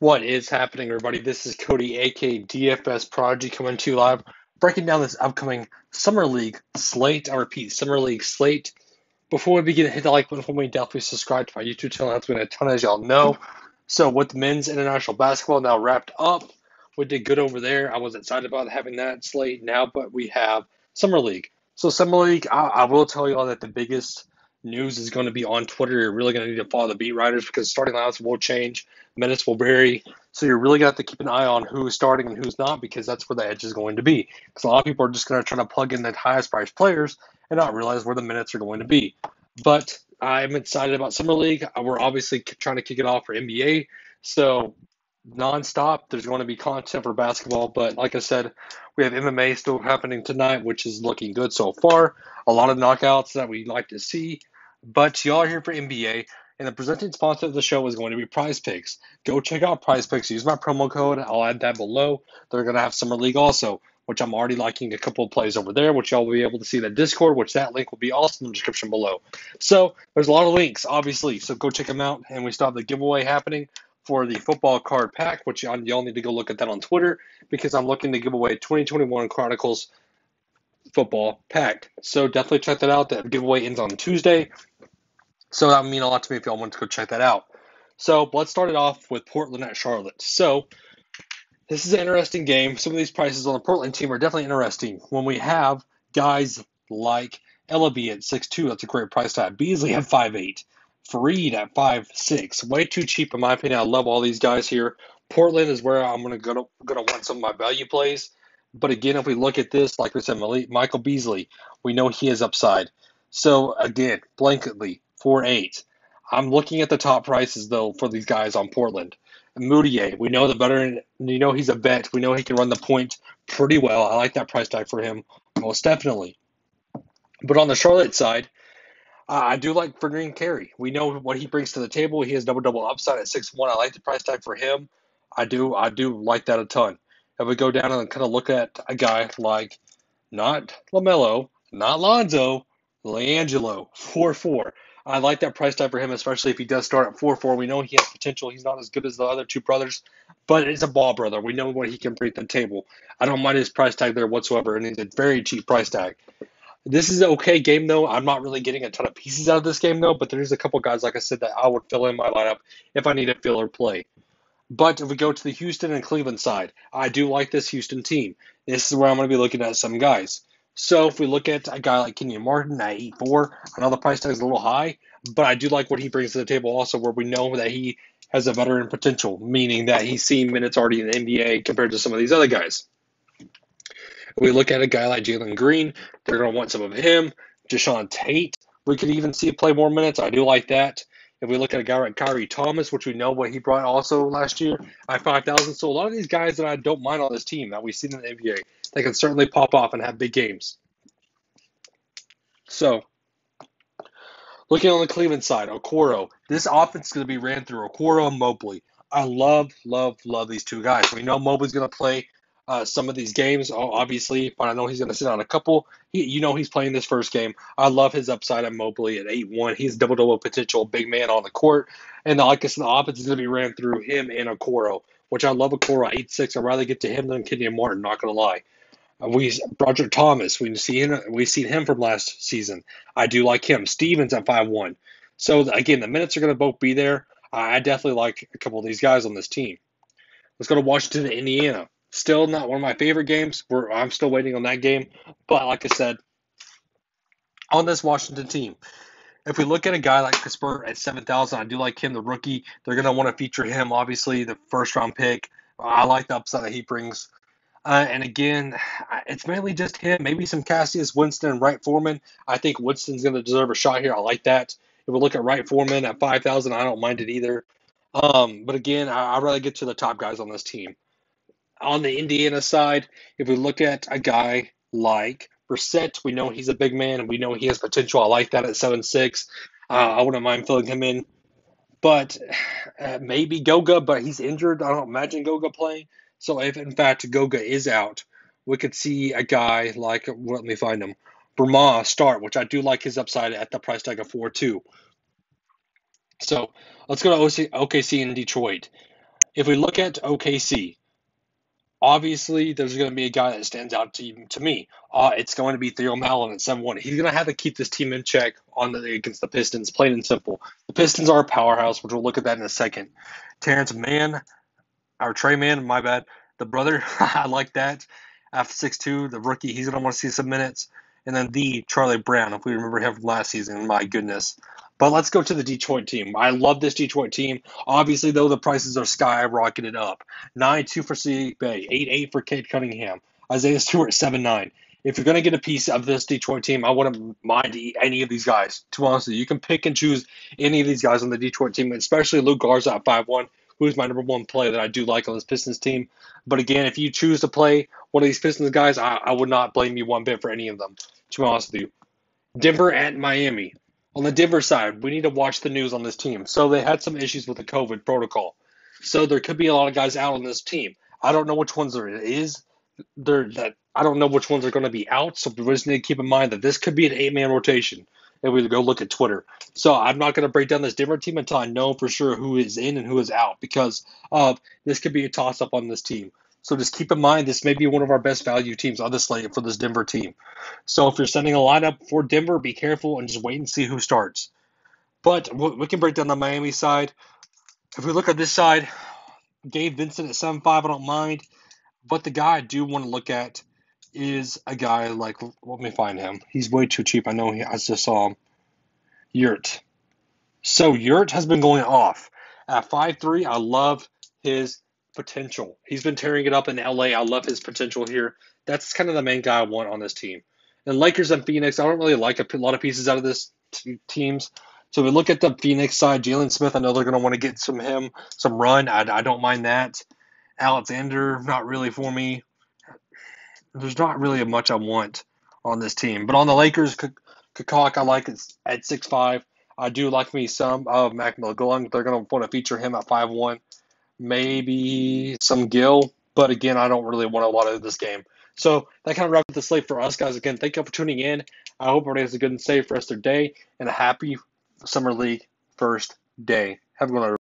What is happening, everybody? This is Cody, aka DFS Prodigy, coming to you live, breaking down this upcoming Summer League slate. I repeat, Summer League slate. Before we begin, hit the like button for me. Definitely subscribe to my YouTube channel. That's been a ton, as y'all know. So, with men's international basketball now wrapped up, we did good over there. I was excited about having that slate now, but we have Summer League. So, Summer League, I, I will tell you all that the biggest news is going to be on Twitter. You're really going to need to follow the beat writers because starting lineups will change, minutes will vary. So you're really going to have to keep an eye on who's starting and who's not because that's where the edge is going to be. Because a lot of people are just going to try to plug in the highest priced players and not realize where the minutes are going to be. But I'm excited about Summer League. Uh, we're obviously trying to kick it off for NBA. So nonstop. There's going to be content for basketball, but like I said, we have MMA still happening tonight, which is looking good so far. A lot of knockouts that we like to see. But y'all are here for NBA, and the presenting sponsor of the show is going to be Prize Picks. Go check out Prize Picks. Use my promo code. I'll add that below. They're going to have Summer League also, which I'm already liking a couple of plays over there, which y'all will be able to see in the Discord, which that link will be also in the description below. So there's a lot of links, obviously. So go check them out. And we still have the giveaway happening for the football card pack, which y'all need to go look at that on Twitter because I'm looking to give away 2021 Chronicles football pack. So definitely check that out. That giveaway ends on Tuesday. So that would mean a lot to me if y'all want to go check that out. So let's start it off with Portland at Charlotte. So this is an interesting game. Some of these prices on the Portland team are definitely interesting. When we have guys like Elleby at 6'2, that's a great price tag. Beasley at 5'8. Faried at 5'6. Way too cheap in my opinion. I love all these guys here. Portland is where I'm gonna go gonna want some of my value plays. But again, if we look at this, like we said, Michael Beasley, we know he has upside. So again, blanketly, four eight. I'm looking at the top prices though for these guys on Portland. Mudiay, we know the veteran. You know he's a vet. We know he can run the point pretty well. I like that price tag for him most definitely. But on the Charlotte side, uh, I do like Vernon Carey. We know what he brings to the table. He has double double upside at six one. I like the price tag for him. I do I do like that a ton. If we go down and kind of look at a guy like not Lamelo, not Lonzo, LiAngelo, four four. I like that price tag for him, especially if he does start at 4 4. We know he has potential. He's not as good as the other two brothers, but it's a ball brother. We know what he can bring to the table. I don't mind his price tag there whatsoever, and he's a very cheap price tag. This is an okay game, though. I'm not really getting a ton of pieces out of this game, though, but there's a couple guys, like I said, that I would fill in my lineup if I need a filler play. But if we go to the Houston and Cleveland side, I do like this Houston team. This is where I'm going to be looking at some guys. So if we look at a guy like Kenyon Martin at 8-4, I know the price tag is a little high, but I do like what he brings to the table also where we know that he has a veteran potential, meaning that he's seen minutes already in the NBA compared to some of these other guys. If we look at a guy like Jalen Green, they're going to want some of him. Jae'Sean Tate, we could even see play more minutes. I do like that. If we look at a guy like Khyri Thomas, which we know what he brought also last year, at 5,000. So a lot of these guys that I don't mind on this team that we've seen in the NBA, they can certainly pop off and have big games. So looking on the Cleveland side, Okoro, this offense is going to be ran through Okoro and Mobley. I love, love, love these two guys. We know Mobley's going to play uh, some of these games, obviously, but I know he's going to sit on a couple. He, you know, he's playing this first game. I love his upside at Mobley at 8 1. He's double double potential, big man on the court. And like I said, the offense is going to be ran through him and Okoro, which I love Okoro at 8 6. I'd rather get to him than Kenyon Martin, not going to lie. Uh, we Roger Thomas, we see him. We've seen him from last season. I do like him. Stevens at five one. So again, the minutes are going to both be there. I definitely like a couple of these guys on this team. Let's go to Washington, Indiana. Still not one of my favorite games. We're, I'm still waiting on that game. But like I said, on this Washington team, if we look at a guy like Kispert at 7,000, I do like him, the rookie. They're going to want to feature him, obviously, the first round pick. I like the upside that he brings. Uh, and again, it's mainly just him, maybe some Cassius Winston Wright Foreman. I think Winston's going to deserve a shot here. I like that. If we look at Wright Foreman at 5,000, I don't mind it either. Um, but again, I, I'd rather get to the top guys on this team on the Indiana side, if we look at a guy like Brissett, we know he's a big man and we know he has potential. I like that at 7 6. Uh, I wouldn't mind filling him in. But uh, maybe Goga, but he's injured. I don't imagine Goga playing. So if in fact Goga is out, we could see a guy like, let me find him, Brahma start, which I do like his upside at the price tag of 4 2. So let's go to OC, OKC in Detroit. If we look at OKC, obviously there's going to be a guy that stands out to, to me. Uh, it's going to be Theo Maledon at 7 1. He's going to have to keep this team in check on the, against the Pistons, plain and simple. The Pistons are a powerhouse, which we'll look at that in a second. Terance Mann, our Tre Mann, my bad, the brother, I like that. After 6 2, the rookie, he's going to want to see some minutes. And then the Charlie Brown, if we remember him from last season, my goodness. But let's go to the Detroit team. I love this Detroit team. Obviously, though, the prices are skyrocketed up. 9 2 for Saddiq Bey, 8 8 for Cade Cunningham, Isaiah Stewart, 7 9. If you're going to get a piece of this Detroit team, I wouldn't mind any of these guys. To be honest you, can pick and choose any of these guys on the Detroit team, especially Luka Garza at 5 1 who's my number one play that I do like on this Pistons team. But again, if you choose to play one of these Pistons guys, I, I would not blame you one bit for any of them, to be honest with you. Denver at Miami. On the Denver side, we need to watch the news on this team. So they had some issues with the COVID protocol. So there could be a lot of guys out on this team. I don't know which ones there is. There that I don't know which ones are going to be out. So we just need to keep in mind that this could be an eight-man rotation. And we go look at Twitter. So I'm not going to break down this Denver team until I know for sure who is in and who is out because uh, this could be a toss-up on this team. So just keep in mind this may be one of our best value teams on the slate for this Denver team. So if you're sending a lineup for Denver, be careful and just wait and see who starts. But we can break down the Miami side. If we look at this side, Gabe Vincent at 7-5, I don't mind. But the guy I do want to look at is a guy like, let me find him. He's way too cheap. I know he, I just saw him. Yurt. So Yurt has been going off. At 5 3, I love his potential. He's been tearing it up in LA. I love his potential here. That's kind of the main guy I want on this team. And Lakers and Phoenix, I don't really like a lot of pieces out of this t- teams. So we look at the Phoenix side. Jalen Smith, I know they're going to want to get some him some run. I, I don't mind that. Alexander, not really for me. There's not really much I want on this team. But on the Lakers, Kakak, I like it at six five. I do like me some of Mac McClung. They're going to want to feature him at five one maybe some Gill, but again, I don't really want a lot of this game. So that kind of wraps up the slate for us, guys. Again, thank you for tuning in. I hope everybody has a good and safe rest of their day and a happy Summer League first day. Have a good one.